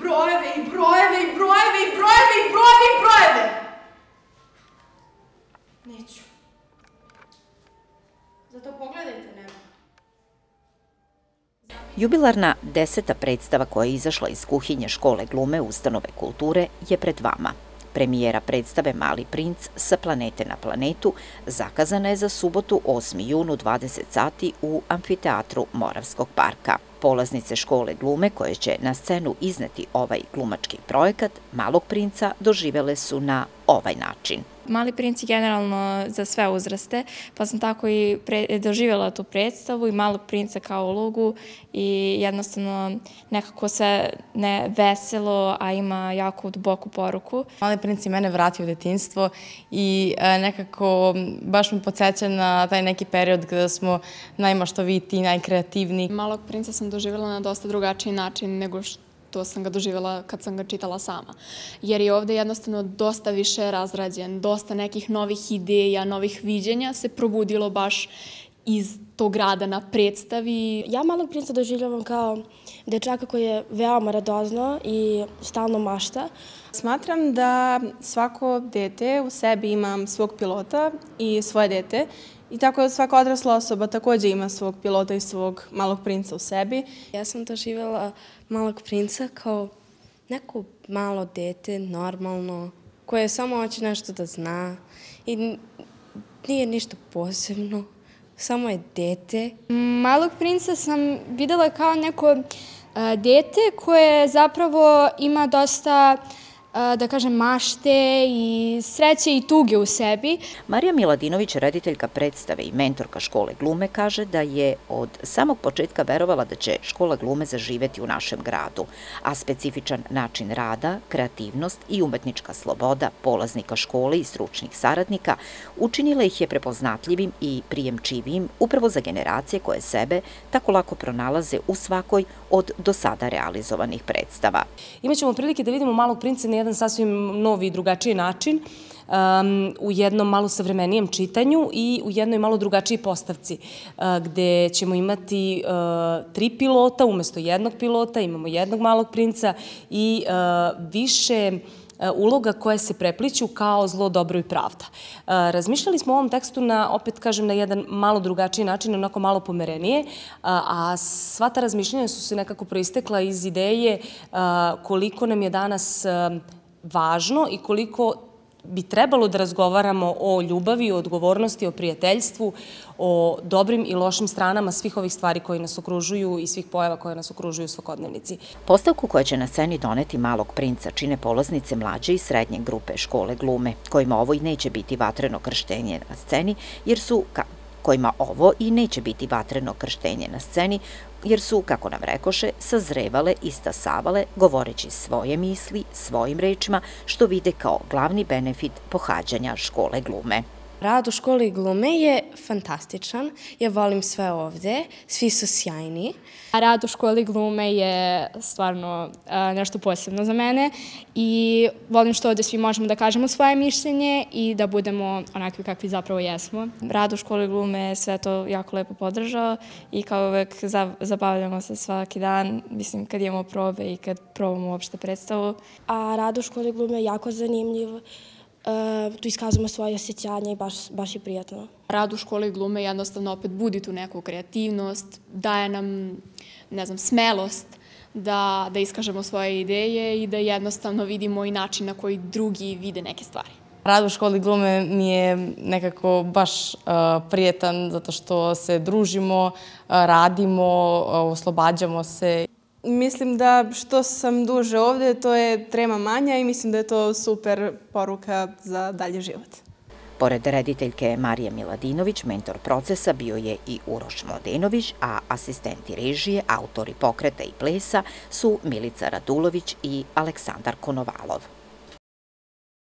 brojeve i brojeve i brojeve i brojeve i brojeve i brojeve. Neću. Zato pogledajte nebo. Jubilarna deseta predstava koja je izašla iz kuhinje škole glume ustanove kulture je pred vama. Premijera predstave Mali princ sa planete na planetu zakazana je za subotu 8. junu 20 sati u amfiteatru Moravskog parka. Polaznice škole glume koje će na scenu izneti ovaj glumački projekat Malog princa doživele su na ovaj način. Mali princ je generalno za sve uzraste, pa sam tako i pre, doživjela tu predstavu i malog princa kao ulogu i jednostavno nekako sve ne veselo, a ima jako duboku poruku. Mali princ je mene vratio u detinstvo i e, nekako baš me podsjeća na taj neki period kada smo najmaštoviti, najkreativniji. Malog princa sam doživjela na dosta drugačiji način nego što to sam ga doživjela kad sam ga čitala sama. Jer je ovde jednostavno dosta više razrađen, dosta nekih novih ideja, novih viđenja se probudilo baš iz tog rada na predstavi. Ja malog princa doživljavam kao dečaka koji je veoma radozno i stalno mašta. Smatram da svako dete u sebi ima svog pilota i svoje dete I tako da svaka odrasla osoba takođe ima svog pilota i svog malog princa u sebi. Ja sam doživjela malog princa kao neko malo dete, normalno, koje samo hoće nešto da zna i nije ništa posebno, samo je dete. Malog princa sam videla kao neko dete koje zapravo ima dosta da kažem, mašte i sreće i tuge u sebi. Marija Miladinović, rediteljka predstave i mentorka škole glume, kaže da je od samog početka verovala da će škola glume zaživeti u našem gradu, a specifičan način rada, kreativnost i umetnička sloboda polaznika škole i stručnih saradnika učinila ih je prepoznatljivim i prijemčivim upravo za generacije koje sebe tako lako pronalaze u svakoj od do sada realizovanih predstava. Imaćemo prilike da vidimo malog princa na jedan sasvim novi i drugačiji način, um, u jednom malo savremenijem čitanju i u jednoj malo drugačiji postavci, uh, gde ćemo imati uh, tri pilota umesto jednog pilota, imamo jednog malog princa i uh, više uloga koje se prepliću kao zlo, dobro i pravda. Razmišljali smo o ovom tekstu na, opet kažem, na jedan malo drugačiji način, onako malo pomerenije, a sva ta razmišljanja su se nekako proistekla iz ideje koliko nam je danas važno i koliko bi trebalo da razgovaramo o ljubavi, o odgovornosti, o prijateljstvu, o dobrim i lošim stranama svih ovih stvari koje nas okružuju i svih pojava koje nas okružuju u svakodnevnici. Postavku koja će na sceni doneti malog princa čine polaznice mlađe i srednje grupe škole glume, kojima ovo i neće biti vatreno krštenje na sceni, jer su, kojima ovo i neće biti vatreno krštenje na sceni, jer su, kako nam rekoše, sazrevale i stasavale, govoreći svoje misli, svojim rečima, što vide kao glavni benefit pohađanja škole glume. Rad u školi glume je fantastičan. Ja volim sve ovde, svi su sjajni. Rad u školi glume je stvarno nešto posebno za mene i volim što ovde svi možemo da kažemo svoje mišljenje i da budemo onakvi kakvi zapravo jesmo. Rad u školi glume je sve to jako lepo podržao i kao uvek zabavljamo se svaki dan, mislim kad imamo probe i kad probamo uopšte predstavu. A rad u školi glume je jako zanimljiv tu iskazujemo svoje osjećanja i baš, baš je prijatno. Rad u školi glume jednostavno opet budi tu neku kreativnost, daje nam, ne znam, smelost da, da iskažemo svoje ideje i da jednostavno vidimo i način na koji drugi vide neke stvari. Rad u školi glume mi je nekako baš uh, prijetan zato što se družimo, uh, radimo, uh, oslobađamo se. Mislim da što sam duže ovde, to je trema manja i mislim da je to super poruka za dalje život. Pored rediteljke Marije Miladinović, mentor procesa bio je i Uroš Mladenović, a asistenti režije, autori pokreta i plesa su Milica Radulović i Aleksandar Konovalov.